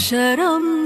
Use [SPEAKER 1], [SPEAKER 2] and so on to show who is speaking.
[SPEAKER 1] शरम्